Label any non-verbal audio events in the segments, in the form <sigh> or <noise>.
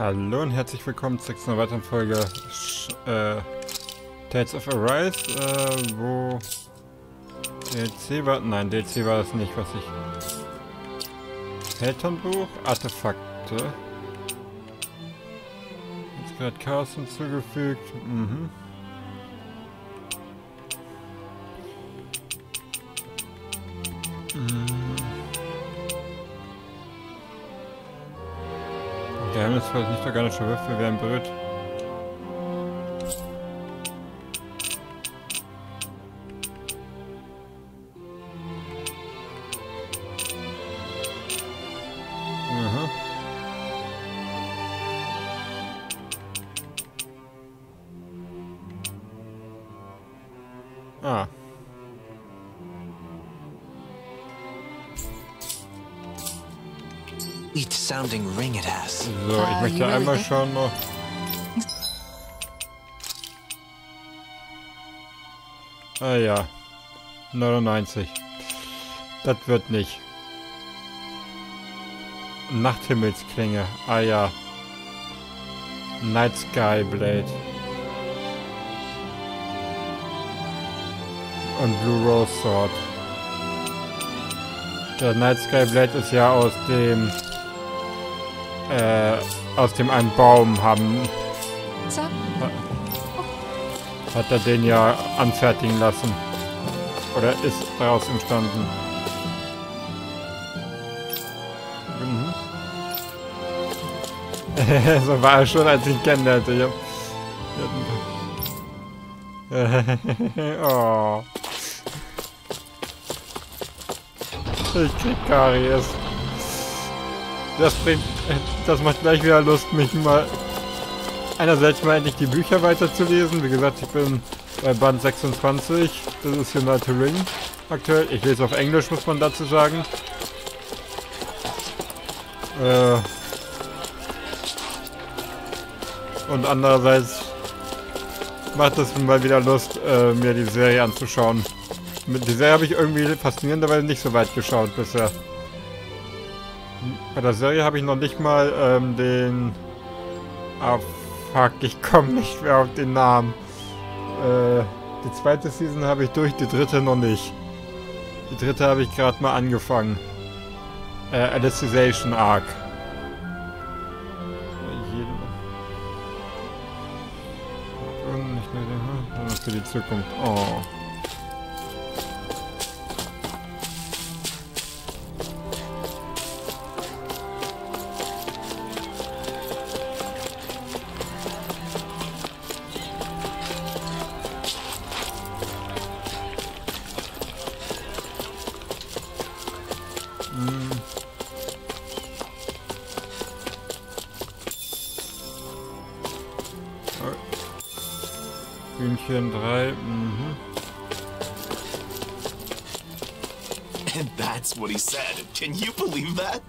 Hallo und herzlich willkommen zu einer weiteren Folge äh, Tales of Arise, äh, wo DLC war, nein, DLC war das nicht, was ich... Elternbuch, Artefakte. Jetzt gerade Chaos hinzugefügt. Mhm. Organische Würfel wären blöd. So, ich Uh, möchte einmal schauen noch. Ah ja. 99. Das wird nicht. Nachthimmelsklinge. Ah ja. Night Sky Blade. Und Blue Rose Sword. Der Night Sky Blade ist ja aus dem äh, aus dem einen Baum haben, hat er den ja anfertigen lassen. Oder ist daraus entstanden. Mhm. <laughs> so war er schon, als ich ihn kennenlernte. Ich <laughs> oh. Ich krieg Karies. Das bringt, das macht gleich wieder Lust, mich mal einerseits mal endlich die Bücher weiterzulesen. Wie gesagt, ich bin bei Band 26. Das ist hier Night to Ring aktuell. Ich lese auf Englisch, muss man dazu sagen. Äh Und andererseits macht es mir mal wieder Lust, äh, mir die Serie anzuschauen. Mit die Serie habe ich irgendwie faszinierenderweise nicht so weit geschaut bisher. Bei der Serie habe ich noch nicht mal ähm, den... Ah, fuck, ich komme nicht mehr auf den Namen. Äh, die zweite Season habe ich durch, die dritte noch nicht. Die dritte habe ich gerade mal angefangen. Äh, Alicization Arc. Nicht mehr den... für die Zukunft. Oh. Hühnchen 3, mhm. And that's what he said. Can you believe that?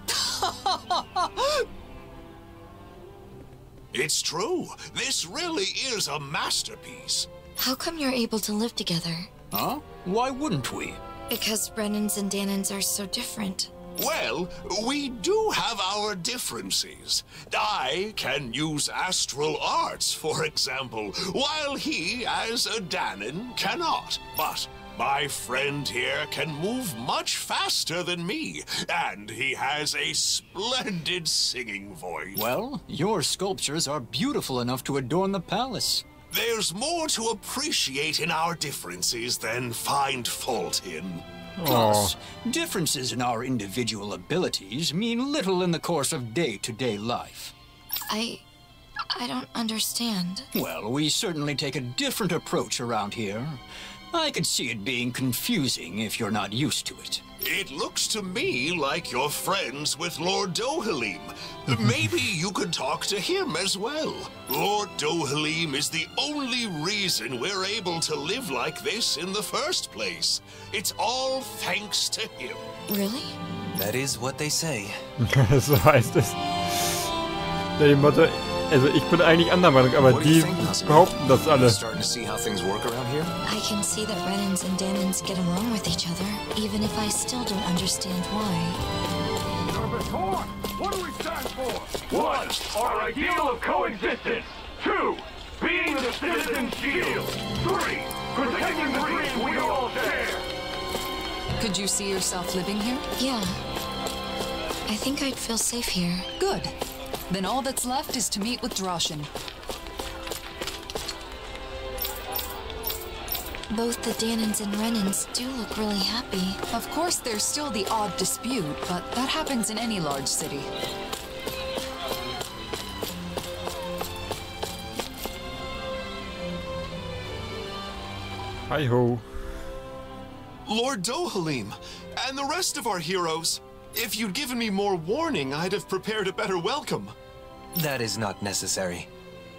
It's true. This really is a masterpiece. how come you're able to live together? Huh? Why wouldn't we? Because Renans and Danans are so different. Well, we do have our differences. I can use astral arts, for example, while he, as a Danan, cannot. But my friend here can move much faster than me, and he has a splendid singing voice. Well, your sculptures are beautiful enough to adorn the palace. There's more to appreciate in our differences than find fault in. Plus, differences in our individual abilities mean little in the course of day-to-day life. I. I don't understand. Well, we certainly take a different approach around here. I could see it being confusing if you're not used to it. It looks to me like you're friends with Lord Dohalim. Maybe you could talk to him as well. Lord Dohalim is the only reason we're able to live like this in the first place. It's all thanks to him. Really? That is what they say. <laughs> so heißt es. Der Motto, also ich bin eigentlich anderer Meinung, aber What do you die think, behaupten das alle. Starting to see how things work around here? I can see that Renans and Danans get along with each other, even if I still don't understand why. Number four, what do we stand for? One, our ideal of coexistence. Two, being the citizen's shield. Three, protecting the dream we all share. Could you see yourself living here? Yeah. I think I'd feel safe here. Good. Then all that's left is to meet with Droshin. Both the Danans and Renans do look really happy. Of course, there's still the odd dispute, but that happens in any large city. Hi ho. Lord Dohalim, and the rest of our heroes. If you'd given me more warning, I'd have prepared a better welcome. That is not necessary.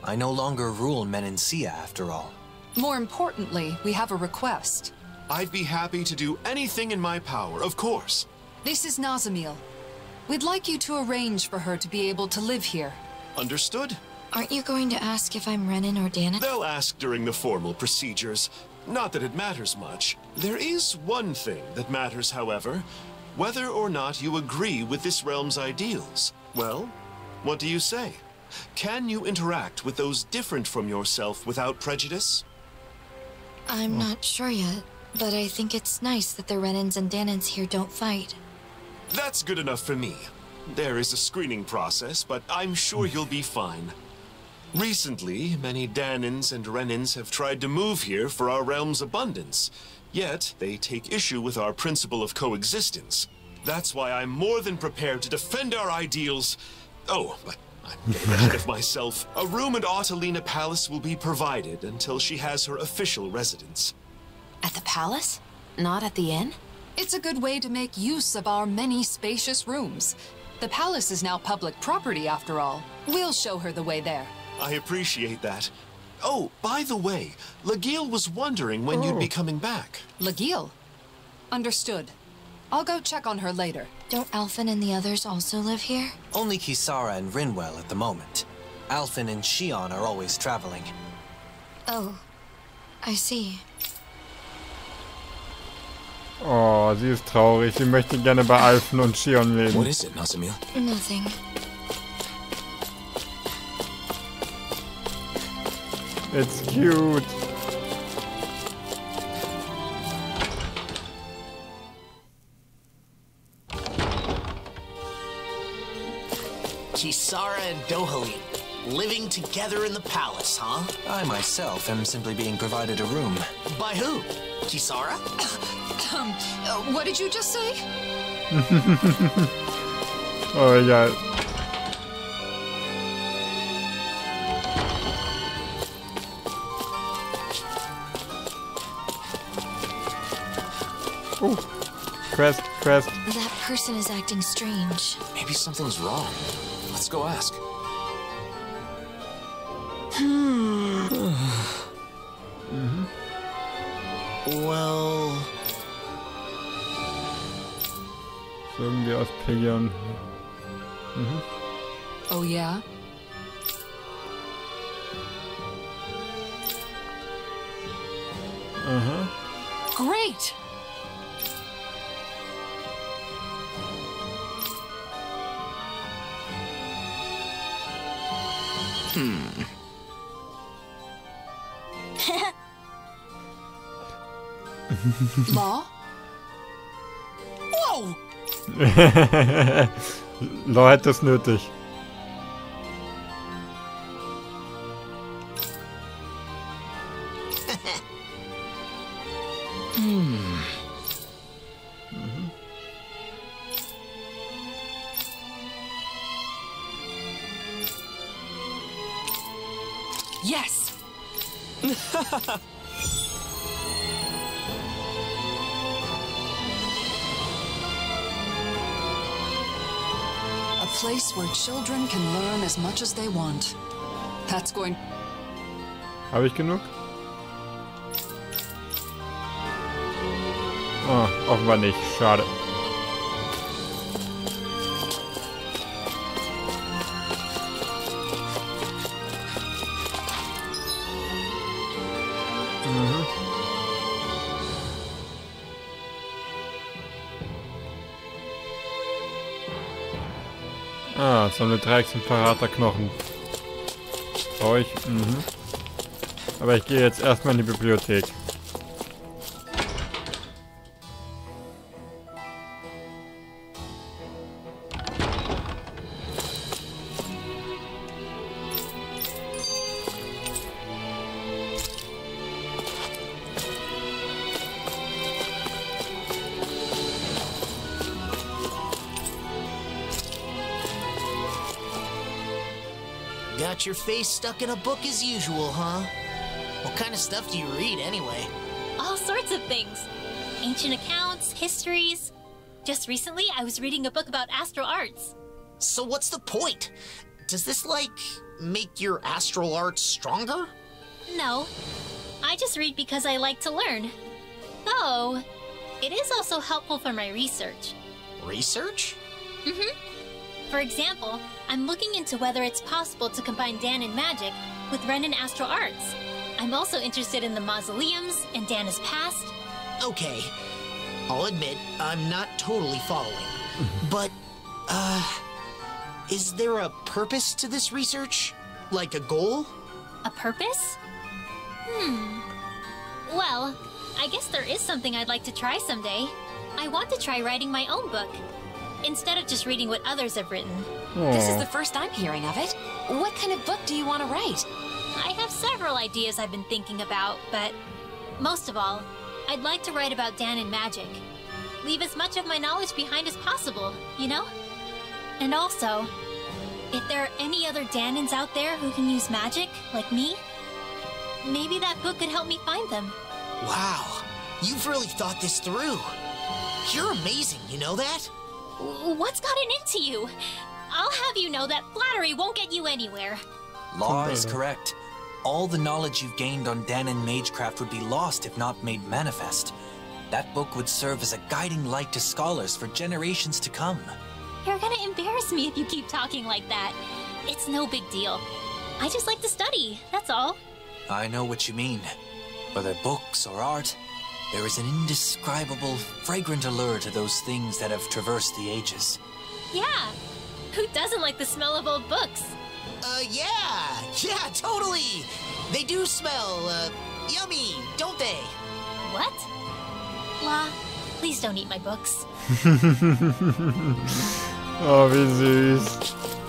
I no longer rule Menancia, after all. More importantly, we have a request. I'd be happy to do anything in my power, of course. This is Nazamil. We'd like you to arrange for her to be able to live here. Understood? Aren't you going to ask if I'm Renan or Danan? They'll ask during the formal procedures. Not that it matters much. There is one thing that matters, however. Whether or not you agree with this realm's ideals. Well, what do you say? Can you interact with those different from yourself without prejudice? I'm hmm. not sure yet, but I think it's nice that the Renans and Danans here don't fight. That's good enough for me. There is a screening process, but I'm sure you'll be fine. Recently, many Danans and Renans have tried to move here for our realm's abundance. Yet, they take issue with our principle of coexistence. That's why I'm more than prepared to defend our ideals. Oh, but I'm getting ahead of myself. A room at Autelina Palace will be provided until she has her official residence. At the palace? Not at the inn? It's a good way to make use of our many spacious rooms. The palace is now public property, after all. We'll show her the way there. I appreciate that. Oh, by the way, Lagiel was wondering when you'd be oh. coming back. Lagiel? Understood. I'll go check on her later. Don't Alphen and the others also live here? Only Kisara and Rinwell at the moment. Alphen and Shionne are always traveling. Oh, I see. Oh, sie ist traurig. Sie möchte gerne bei Alphen und Shionne leben. What is it, Nazamil? Nothing. It's cute. Kisara and Dohalim, living together in the palace, huh? I myself am simply being provided a room. By who? Kisara? Um, uh, what did you just say? <laughs> Oh, egal. Oh, quest, quest. That person is acting strange. Maybe something's wrong. Let's go ask. Hmm. <sighs> Well, Ist irgendwie aus Pelion. Oh, yeah? Aha. Hmm. Law? Whoa! Law hätte es nötig. Habe ich genug? Oh, offenbar nicht. Schade. Mhm. Ah, sammle drei Exemplare Knochen. Brauche ich. Mhm. Aber ich gehe jetzt erstmal in die Bibliothek. Got your face stuck in a book as usual, huh? What kind of stuff do you read anyway? All sorts of things ancient accounts, histories. Just recently, I was reading a book about astral arts. So what's the point? Does this, like, make your astral arts stronger? No, I just read because I like to learn. Though, it is also helpful for my research. Research? Mm hmm. For example, I'm looking into whether it's possible to combine Danan magic with Renan astral arts. I'm also interested in the mausoleums and Dana's past. Okay. I'll admit, I'm not totally following. but, uh, is there a purpose to this research? Like a goal? A purpose? Hmm. Well, I guess there is something I'd like to try someday. I want to try writing my own book. Instead of just reading what others have written. This is the first I'm hearing of it. What kind of book do you want to write? I have several ideas I've been thinking about, but most of all, I'd like to write about Danan magic. Leave as much of my knowledge behind as possible, you know? And also, if there are any other Danans out there who can use magic, like me, maybe that book could help me find them. Wow. You've really thought this through. You're amazing, you know that? What's gotten into you? I'll have you know that flattery won't get you anywhere. Law is correct. All the knowledge you've gained on Danan Magecraft would be lost if not made manifest. That book would serve as a guiding light to scholars for generations to come. You're gonna embarrass me if you keep talking like that. It's no big deal. I just like to study, that's all. I know what you mean. Whether books or art, there is an indescribable, fragrant allure to those things that have traversed the ages. Yeah. Who doesn't like the smell of old books? Uh, yeah. <laughs> Yeah, totally. They do smell, uh, yummy, don't they? What? La, please don't eat my books. <laughs> oh, wie süß.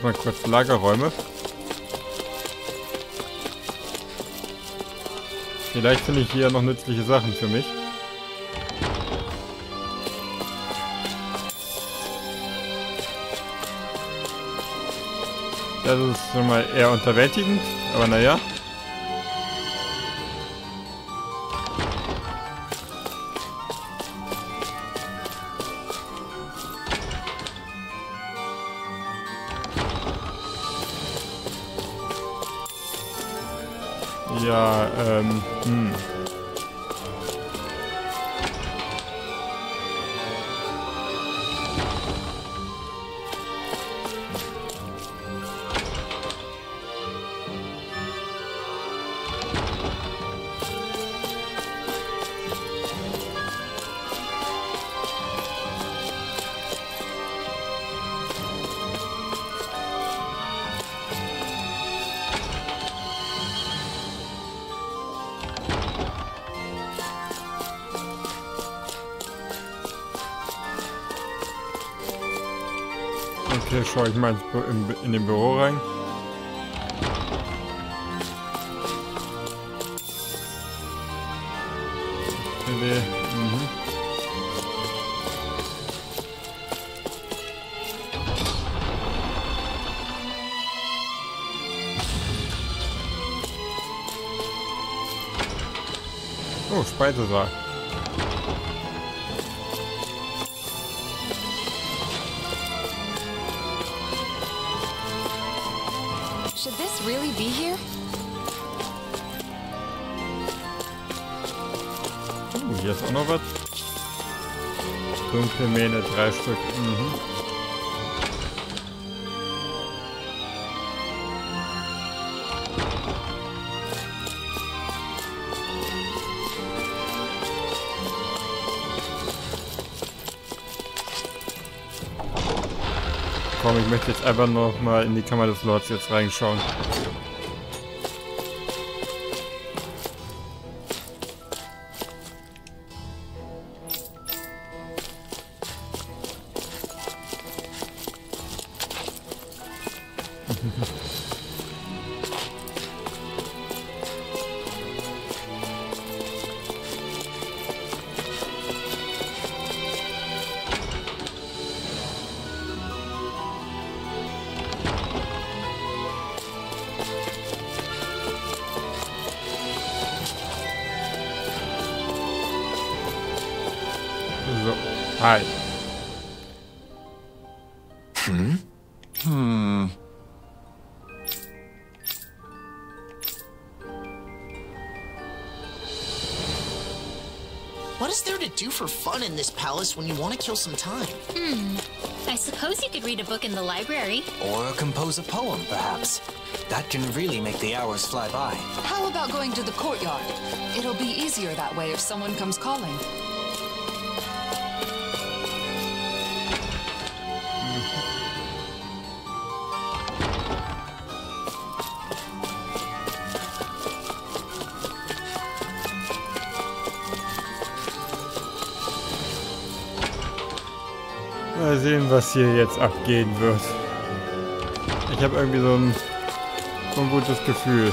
Warte mal kurz, Lagerräume. Vielleicht finde ich hier noch nützliche Sachen für mich. Das ist schon mal eher unterwältigend, aber naja. Ja, ähm, hm. Okay, schau ich mal in den Büro rein. Mhm. Oh, Speisesaal. Auch noch was. Dunkle Mähne, drei Stück. Mhm. Komm, ich möchte jetzt einfach noch mal in die Kammer des Lords jetzt reinschauen. In this palace when you want to kill some time? Hmm. I suppose you could read a book in the library. Or compose a poem, perhaps. That can really make the hours fly by. How about going to the courtyard? It'll be easier that way if someone comes calling. Mal sehen, was hier jetzt abgehen wird. Ich habe irgendwie so ein, so ein gutes Gefühl.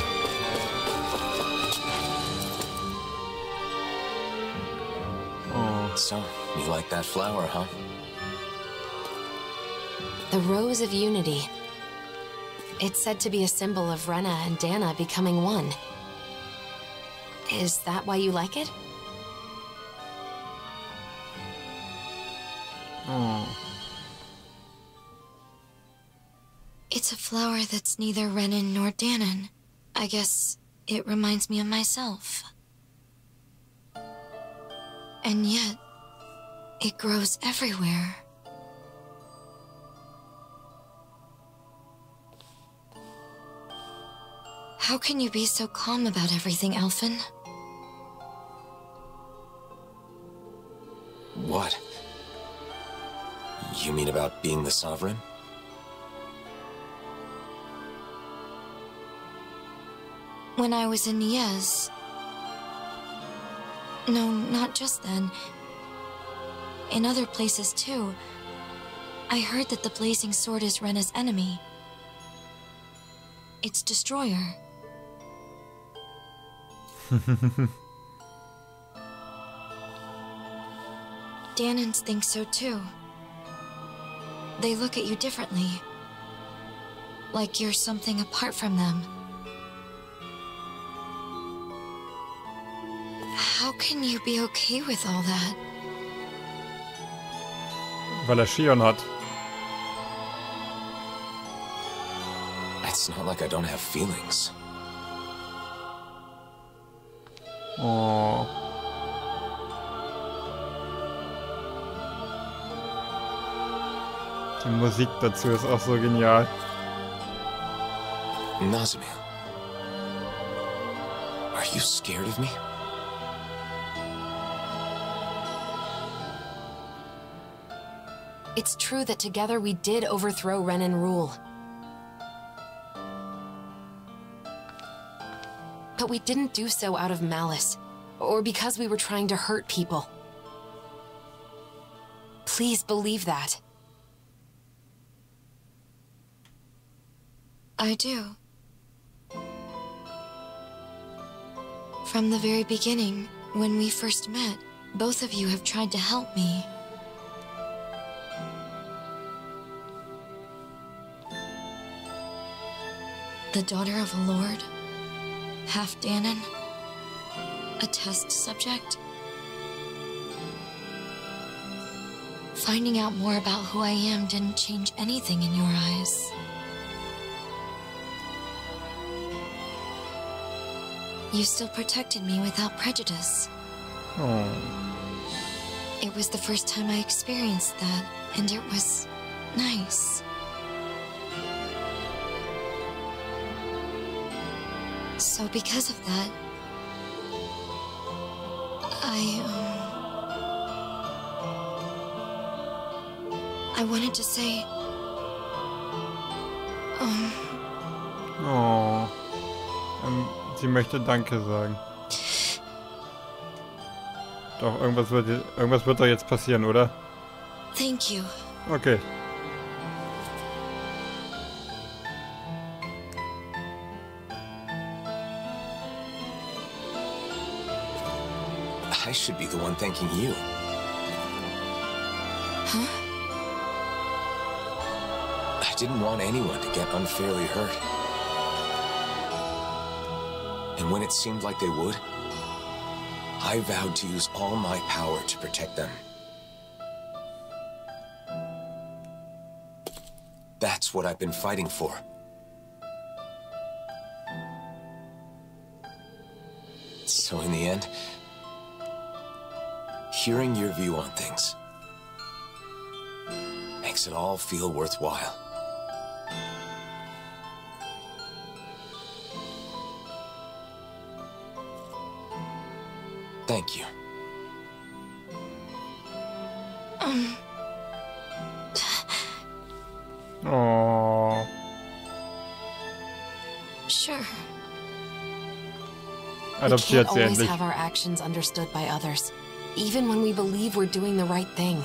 Oh, So, you like that flower, huh? The Rose of Unity. It's said to be a symbol of Rena and Dana becoming one. Is that why you like it? Flower that's neither Renan nor Danan. I guess it reminds me of myself. And yet, it grows everywhere. How can you be so calm about everything, Alphen? What? You mean about being the sovereign? When I was in Niez. No, not just then. In other places too. I heard that the Blazing Sword is Rena's enemy. Its destroyer. <laughs> Danans think so too. They look at you differently. Like you're something apart from them. Can you be okay with all that? Weil er Shion hat. It's not like I don't have feelings. Oh. Die Musik dazu ist auch so genial. Nazamil. Are you scared of me? It's true that together we did overthrow Renan rule. But we didn't do so out of malice, or because we were trying to hurt people. Please believe that. I do. From the very beginning, when we first met, both of you have tried to help me. The daughter of a lord, half Danan, a test subject. Finding out more about who I am didn't change anything in your eyes. You still protected me without prejudice. Oh. It was the first time I experienced that, and it was nice. So because of that, I, um... I wanted to say... Um... Oh. Ähm, sie möchte Danke sagen. Doch, irgendwas wird, irgendwas wird da jetzt passieren, oder? Thank you. Okay. Should be the one thanking you. Huh? I didn't want anyone to get unfairly hurt. And when it seemed like they would, I vowed to use all my power to protect them. That's what I've been fighting for. So in the end, hearing your view on things makes it all feel worthwhile. Thank you. Um... Oh. Sure. We Adoptiert can't sie always endlich. have our actions understood by others, even when we believe we're doing the right thing.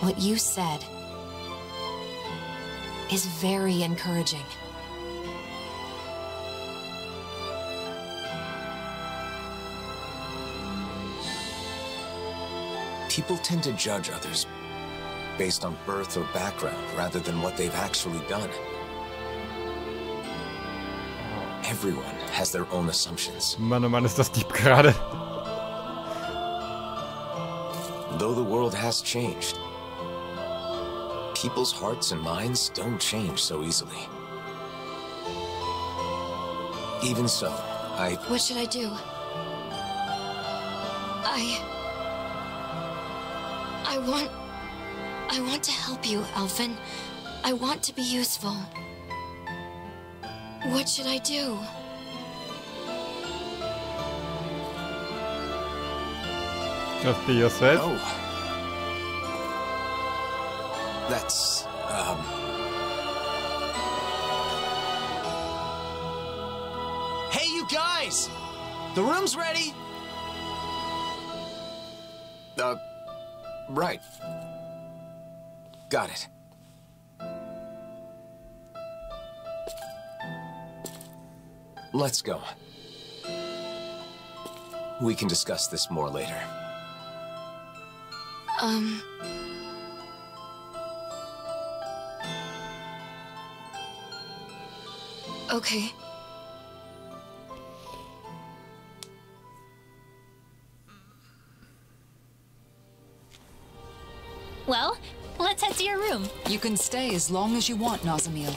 What you said is very encouraging. People tend to judge others based on birth or background rather than what they've actually done. Everyone has their own assumptions. Mann, oh Mann, ist das <laughs> deep gerade. Though the world has changed, people's hearts and minds don't change so easily. Even so, I... What should I do? I... I want... I want to help you, Alphen. I want to be useful. What should I do? Just be yourself. Oh. That's, um... Hey, you guys! The room's ready! Uh, right. Got it. Let's go. We can discuss this more later. Um... Okay. Well, let's head to your room. You can stay as long as you want, Nazamil.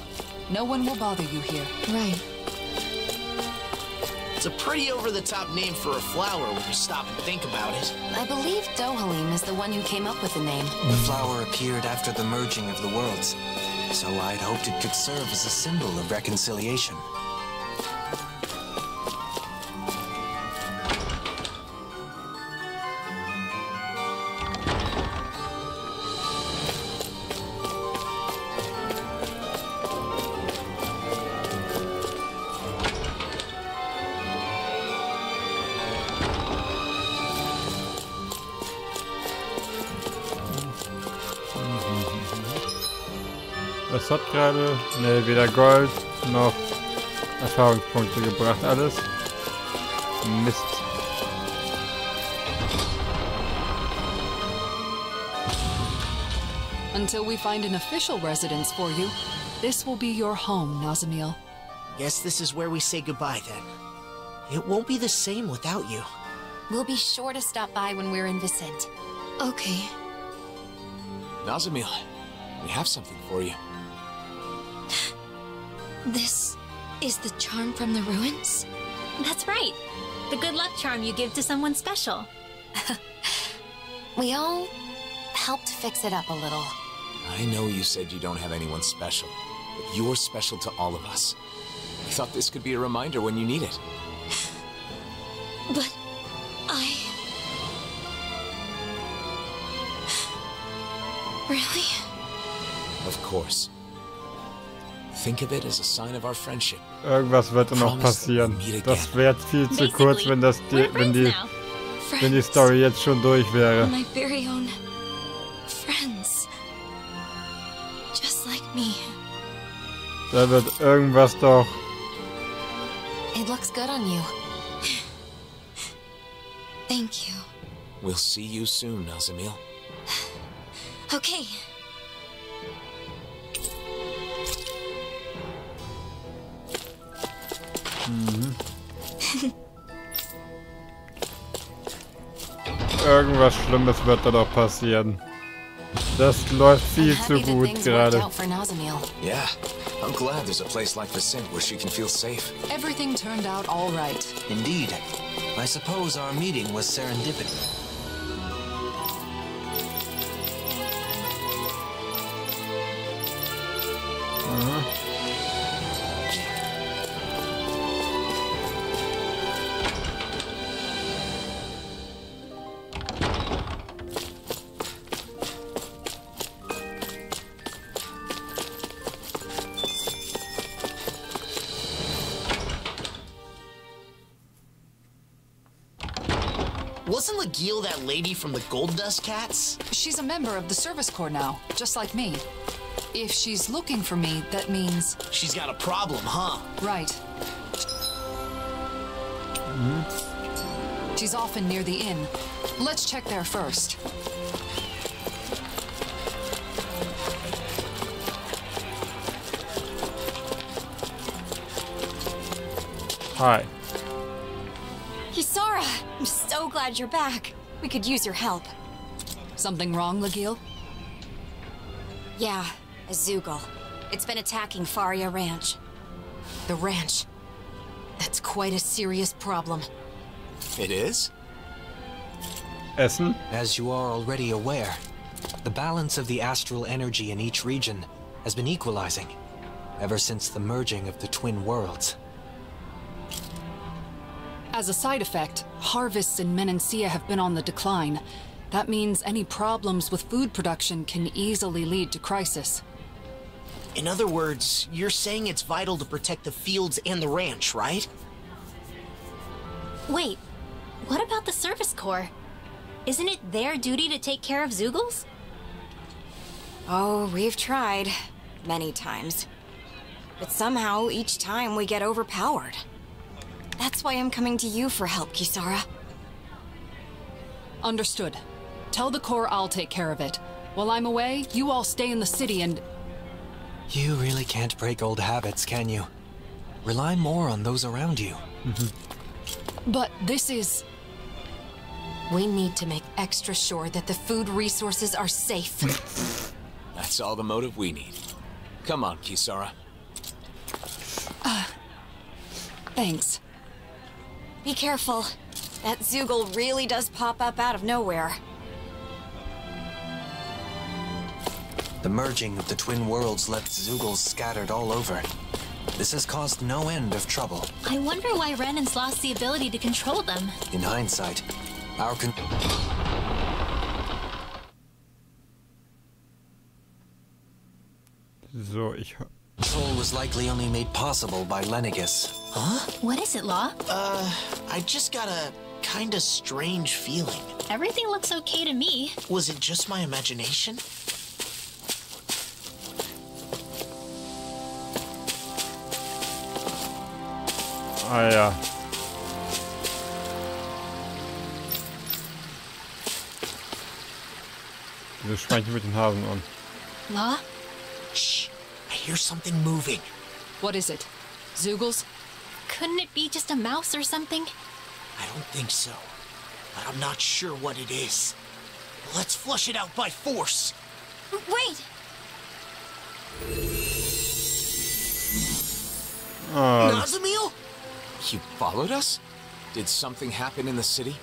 No one will bother you here. Right. It's a pretty over-the-top name for a flower when you stop and think about it. I believe Dohalim is the one who came up with the name. The flower appeared after the merging of the worlds, so I'd hoped it could serve as a symbol of reconciliation. Gerade ne, weder Gold noch Erfahrungspunkte gebracht. Alles. Mist. Until we find an official residence for you, this will be your home, Nazamil. Guess this is where we say goodbye then. It won't be the same without you. We'll be sure to stop by when we're in Viscint. Okay. Nazamil, we have something for you. This is the charm from the ruins? That's right. The good luck charm you give to someone special. <laughs> We all helped fix it up a little. I know you said you don't have anyone special, but you're special to all of us. I thought this could be a reminder when you need it. <sighs> But I. <sighs> Really? Of course. Irgendwas wird noch passieren. Das wäre viel zu kurz, wenn das die, wenn die, wenn die Story jetzt schon durch wäre. Da wird irgendwas doch. It looks good on you. Thank you. We'll see you soon, Nazamil. Okay. Mhm. <laughs> Irgendwas Schlimmes wird da doch passieren. Das läuft viel zu gut gerade. Yeah, I'm glad there's a place like Vicent where she can feel safe. Everything turned out all right. Indeed. I suppose our meeting was serendipity. Wasn't that lady from the Gold Dust Cats? She's a member of the Service Corps now, just like me. If she's looking for me, that means... She's got a problem, huh? Right. She's often near the inn. Let's check there first. Hi. Kisara! I'm so glad you're back. We could use your help. Something wrong, Legil? Yeah, a Zeugle. It's been attacking Faria Ranch. The ranch. That's quite a serious problem. It is? Essen? As you are already aware, the balance of the astral energy in each region has been equalizing ever since the merging of the twin worlds. As a side effect, harvests in Menancia have been on the decline. That means any problems with food production can easily lead to crisis. In other words, you're saying it's vital to protect the fields and the ranch, right? Wait, what about the Service Corps? Isn't it their duty to take care of Zeugles? Oh, we've tried. Many times. But somehow, each time we get overpowered. That's why I'm coming to you for help, Kisara. Understood. Tell the Corps I'll take care of it. While I'm away, you all stay in the city and... You really can't break old habits, can you? Rely more on those around you. <laughs> But this is... We need to make extra sure that the food resources are safe. <laughs> That's all the motive we need. Come on, Kisara. Uh, thanks. Be careful. That Zeugle really does pop up out of nowhere. The merging of the twin worlds left Zeugles scattered all over. This has caused no end of trouble. I wonder why Renan's lost the ability to control them. In hindsight, our con- So, ich. Control was likely only made possible by Lenegis. Huh? What is it, Law? Uh, I just got a kinda strange feeling. Everything looks okay to me. Was it just my imagination? I, uh... Wieso schmeißen wir den Hasen an? Law? Shh. I hear something moving. What is it? Zeugles? Couldn't it be just a mouse or something? I don't think so. But I'm not sure what it is. Let's flush it out by force. Wait! Oh, Nazamil? You followed us? Did something happen in the city?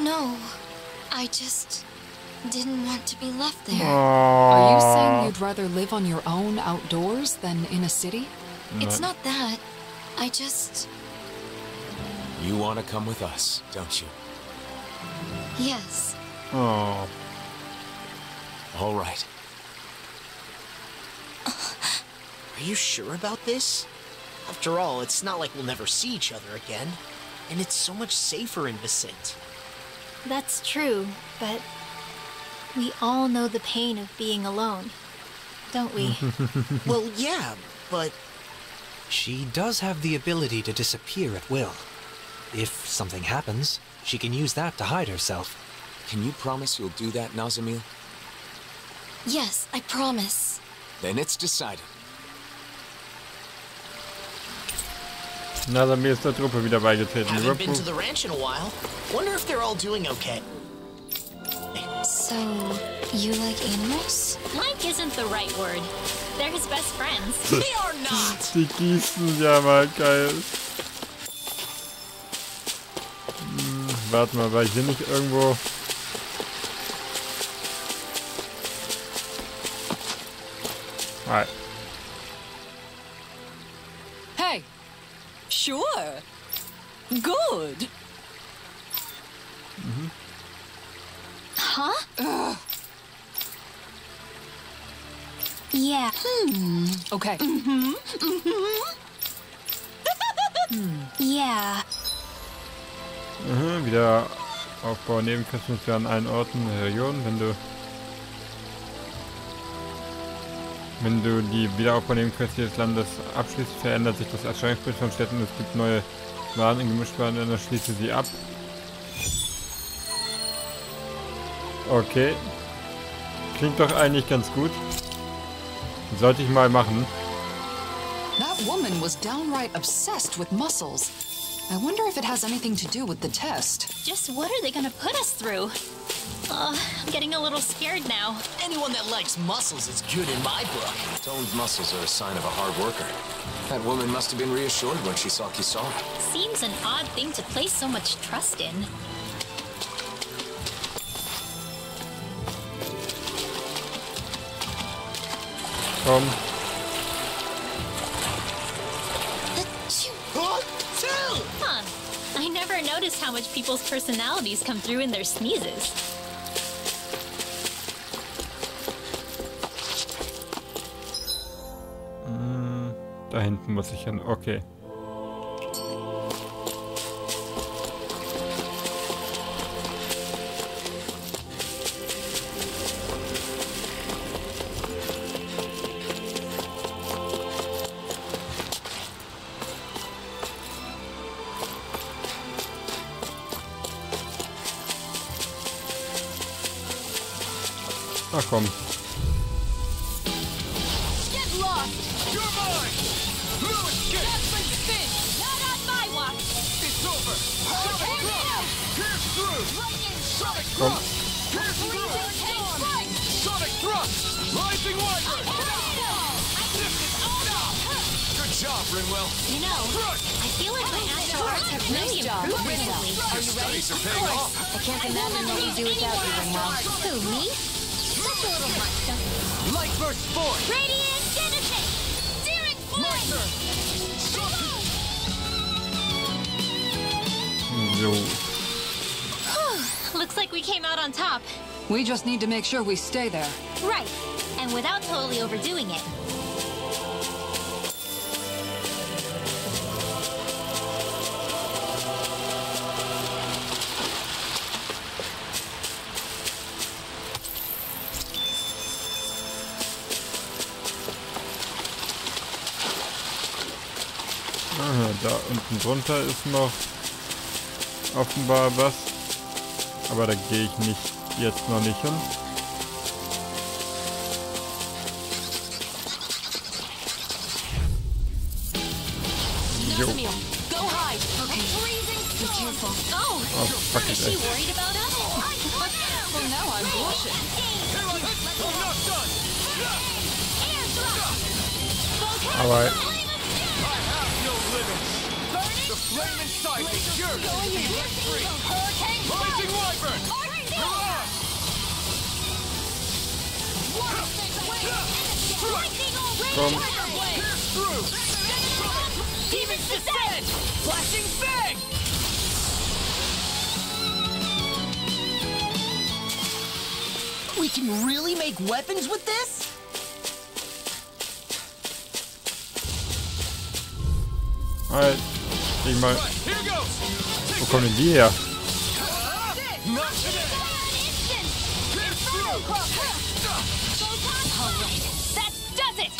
No, I just didn't want to be left there. Are you saying you'd rather live on your own outdoors than in a city? It's not that. I just. You want to come with us, don't you? Yes. oh. All right. <sighs> Are you sure about this? After all, it's not like we'll never see each other again. And it's so much safer in Viscint. That's true, but we all know the pain of being alone, don't we? <laughs> well, yeah, but She does have the ability to disappear at will. If something happens, she can use that to hide herself. Can you promise you'll do that, Nazamil? Yes, I promise. Then it's decided. Nazamil ist der Truppe wieder beigetreten. haven't been to the ranch in a while. Wonder if they're all doing okay. So, you like animals? like isn't the right word. They're his best friends. <laughs> They are not! Die gießen ja mal geil. Hm, warte mal, war hier nicht irgendwo... Hi. Hey! Sure. Good. Huh? Yeah. Okay. Mm-hmm. Yeah. Mhm, wieder Aufbau Nebenquests an allen Orten der Region, wenn du wenn du die Wiederaufbau Nebenquests des Landes abschließt, verändert sich das Erscheinungsbild von Städten es gibt neue Waren in Gemischtwaren, dann schließe sie ab. Okay. Klingt doch eigentlich ganz gut. Sollte ich mal machen. That woman was downright obsessed with muscles. I wonder if it has anything to do with the test. Just what are they gonna put us through? Uh, I'm getting a little scared now. Anyone that likes muscles is good in my book. Toned muscles are a sign of a hard worker. That woman must have been reassured when she saw Kisara. Seems an odd thing to place so much trust in. Komm. Huh. I never noticed how much people's personalities come through in their sneezes. Hm, da hinten muss ich hin. Okay. Ach we came out on top. We just need to make sure we stay there. Right. And without totally overdoing it. Aha, da unten drunter ist noch offenbar was. Aber da gehe ich nicht jetzt noch nicht hin. Jo. Nazamil, go hide. Okay. Be careful. Oh, Oh, fuck it, is she echt. worried about us? well, now I'm blushing. Aber The flaming sight is yours. Get free. Blazing Wyvern. You're on. Pierce through. Demon's descent. Flashing fang. We can really make weapons with this? Alright, Ich mal. Here goes. Wo kommen denn die her? Not today. Pierce through. That does it!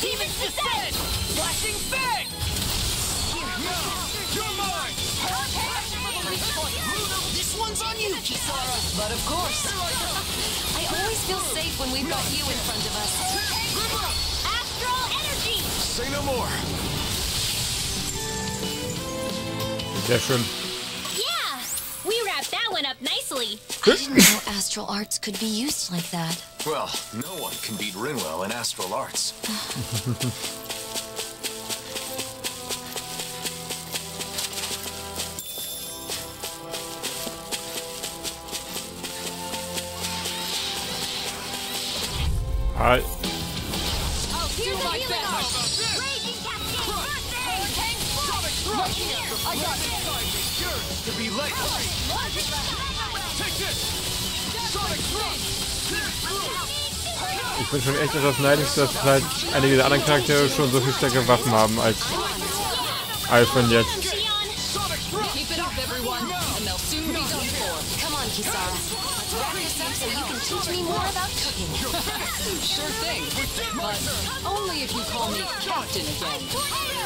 Demon's descent. Flashing fang. You're mine. This one's on you, Kisara. But of course. I always feel safe when we've got you in front of us. Astral energy! Say no more. Sehr schön. Yeah! That one up nicely. I didn't know astral arts could be used like that. Well, no one can beat Rinwell in astral arts. Halt. I'll do my best. Raging Cascade Hurricane Sonic Right here. I got it. Yours to be late. Take this. Sonic thrust. Pierce through. Ich bin schon echt etwas neidisch, dass halt einige der anderen Charaktere schon so viel stärkere Waffen haben als Alphen jetzt. Keep it up, everyone, and they'll soon be done for. Come on, Kisara. Let's wrap this up so you can teach me more about cooking. <laughs> Sure thing. But only if you call me Captain again.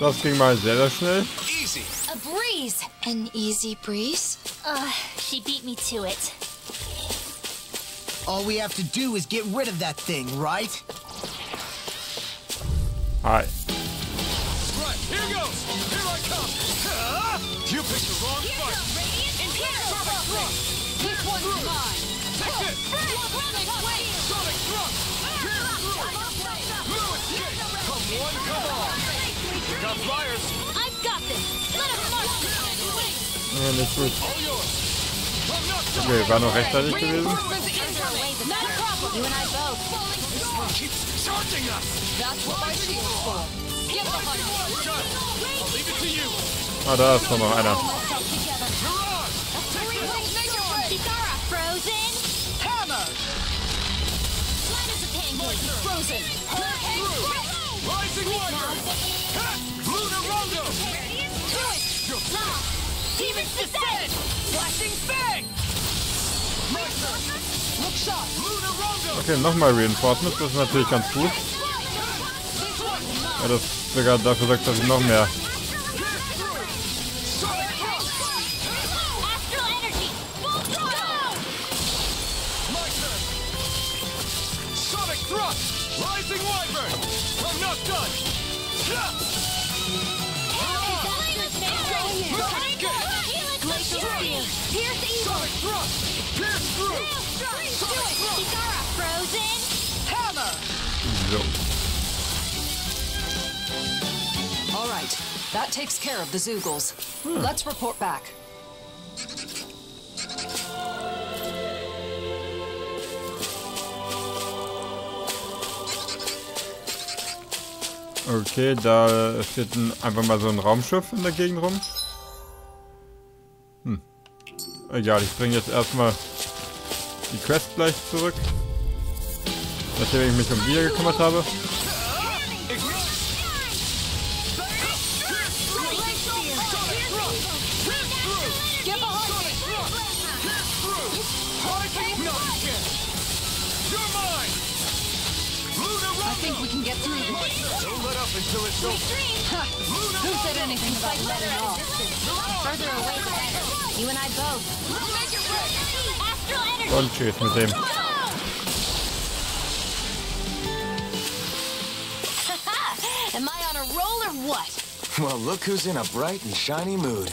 Das ging mal sehr, sehr schnell. Easy. A breeze! An easy breeze? Uh, she beat me to it. All we have to do is get rid of that thing, right? Hi. Right. Here goes. Here I come. Ah! You picked the wrong fight. Sonic thrust. This one's mine. Take this. Sonic thrust. Got flyers. I've got this! Let us march! Ja, nicht gut. All yours. I'm not done. Okay, war noch rechtzeitig gewesen. Not a problem. You and I both. This keeps charging us. That's what my shield's for. Get behind me. Shut. I'll leave it to you. Ah, da ist doch noch einer. Frozen! Hammer. Flat as a pancake. Frozen. Rising Warrior! Lunar Rondo! Demon's Descent! Flashing Fang! Okay, nochmal Reinforcement, das ist natürlich ganz gut. Ja, das sogar dafür sorgt, dass ich noch mehr Rising Wyvern! I'm not done! Glacial Spear! Pierce Evil! Sonic Thrust! Pierce! Kisara! Frozen! Hammer! So. All right, that takes care of the Zeugles. Let's report back. Okay, da steht ein, einfach mal so ein Raumschiff in der Gegend rum. Hm. Egal, ich bringe jetzt erstmal die Quest gleich zurück. Nachdem ich mich um die hier gekümmert habe. Up until it's over! Who said anything about letting off? Further away the better. You and I both. Astral energy! Und tschüss mit dem. Am I on a roll or what? Well, look who's in a bright and shiny mood.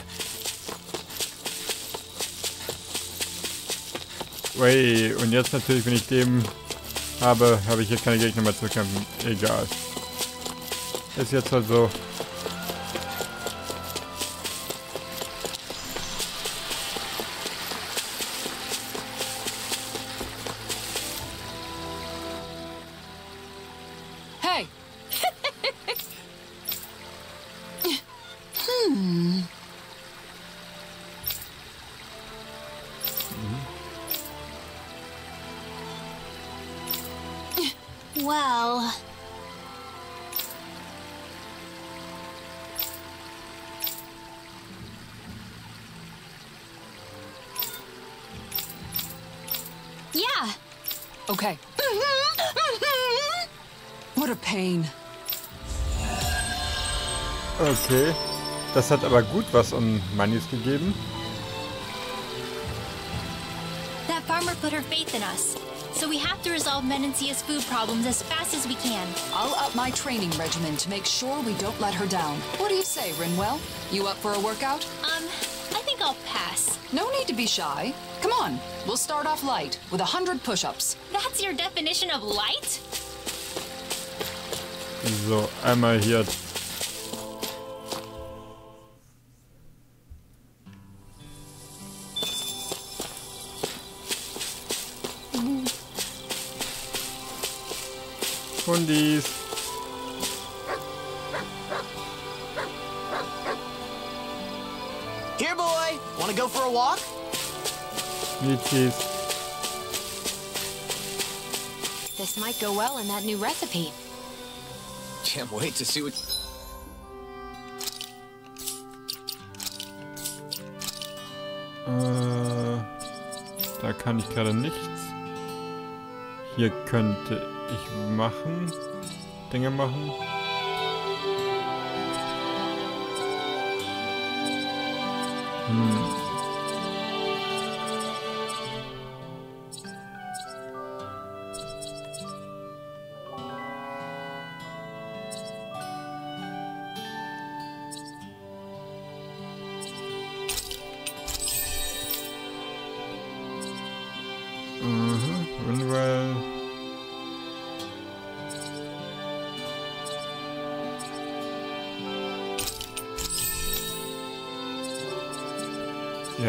Way, und jetzt natürlich, wenn ich dem habe, habe ich hier keine Gegner mehr zu kämpfen. Egal. Ist jetzt halt so. Pain. Okay. Das hat aber gut was an Manis gegeben. That farmer put her faith in us. So we have to resolve Menancia's food problems as fast as we can. I'll up my training regimen to make sure we don't let her down. What do you say, Rinwell? You up for a workout? Um, I think I'll pass. No need to be shy. Come on, we'll start off light with a hundred push-ups. That's your definition of light? So, einmal hier. Hundis. Here, boy. Want to go for a walk? Michis. This might go well in that new recipe. Can't wait to see what... Äh, da kann ich gerade nichts. Hier könnte ich machen. Dinge machen. Hm.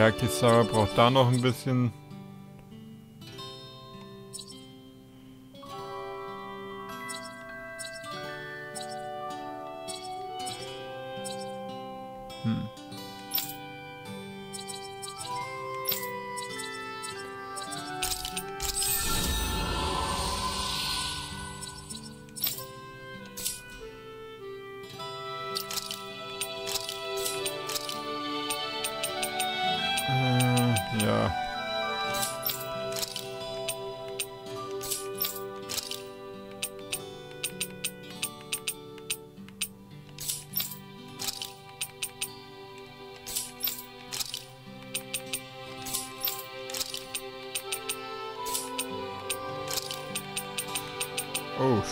Ja, Kisara braucht da noch ein bisschen.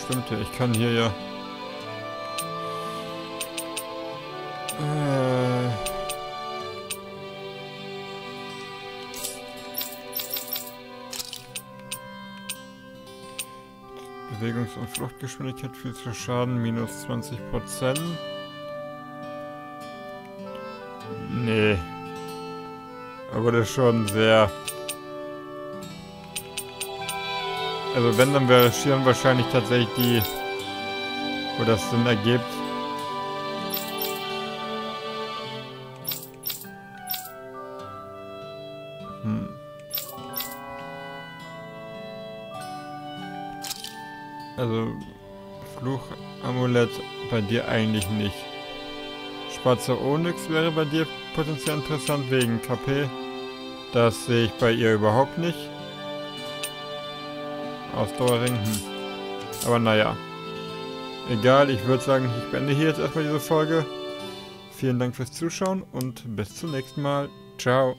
Stimmt ja. Ich kann hier ja... Äh... Bewegungs- und Fluchtgeschwindigkeit physischer Schaden minus 20%. Nee. Aber das ist schon sehr... Also wenn, dann wäre Schieren wahrscheinlich tatsächlich die, wo das Sinn ergibt. Hm. Also Fluchamulett bei dir eigentlich nicht. Schwarzer Onyx wäre bei dir potenziell interessant wegen KP. Das sehe ich bei ihr überhaupt nicht. Ausdauerring, hm. Aber naja. Egal, ich würde sagen, ich beende hier jetzt erstmal diese Folge. Vielen Dank fürs Zuschauen und bis zum nächsten Mal. Ciao.